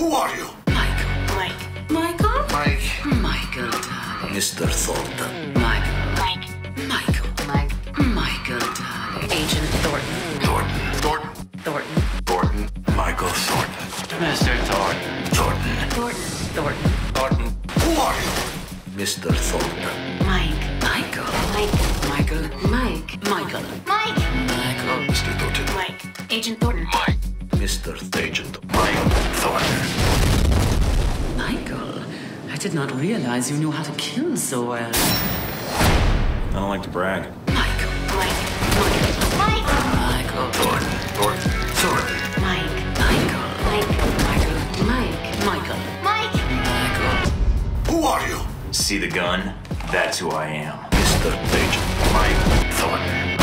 Who are you? Michael. Mike. Michael? Mike. Michael, darling. Mr. Thornton. Michael. Mike. Michael. Mike. Michael, darling. Agent Thornton. Thornton. Thornton. Thornton. Thornton. Michael Thornton. Mr. Thornton. Thornton. Thornton. Thornton. Thornton. Who are you? Mr. Thornton. Mike. Michael. Mike. Michael. Mike. Michael. Mike. Michael. Mr. Thornton. Mike. Agent Thornton. Mike. Did not realize you knew how to kill so well. I don't like to brag. Michael. Mike. Michael. Mike. Michael. Thornton. Thornton. Thornton. Mike. Michael. Mike. Michael. Mike. Michael. Mike. Michael. Who are you? See the gun? That's who I am. Mr. Agent. Mike